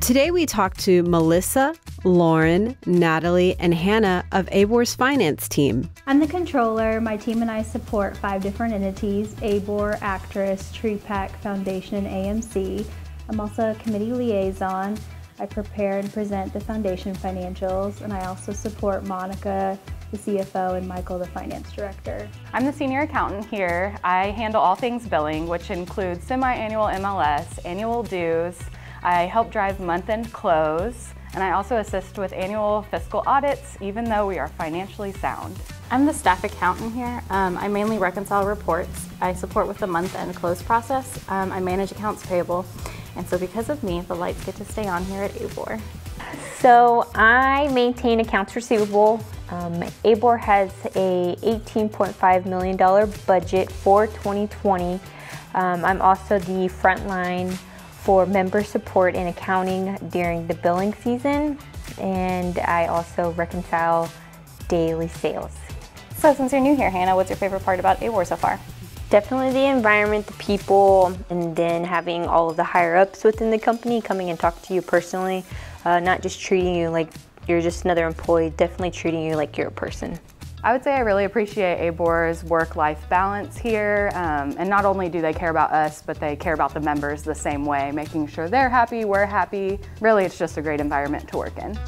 Today we talk to Melissa, Lauren, Natalie, and Hannah of ABOR's finance team. I'm the controller. My team and I support five different entities ABOR, ACTRIS, TREPAC Foundation, and AMC. I'm also a committee liaison. I prepare and present the foundation financials, and I also support Monica, the CFO, and Michael, the finance director. I'm the senior accountant here. I handle all things billing, which includes semi-annual MLS, annual dues. I help drive month-end close, and I also assist with annual fiscal audits, even though we are financially sound. I'm the staff accountant here. Um, I mainly reconcile reports. I support with the month-end close process. Um, I manage accounts payable. And so because of me, the lights get to stay on here at ABOR. So I maintain accounts receivable. Um, ABOR has a $18.5 million budget for 2020. Um, I'm also the frontline for member support and accounting during the billing season, and I also reconcile daily sales. So since you're new here, Hannah, what's your favorite part about ABOR so far? Definitely the environment, the people, and then having all of the higher ups within the company coming and talk to you personally, uh, not just treating you like you're just another employee, definitely treating you like you're a person. I would say I really appreciate ABOR's work-life balance here, um, and not only do they care about us, but they care about the members the same way, making sure they're happy, we're happy. Really, it's just a great environment to work in.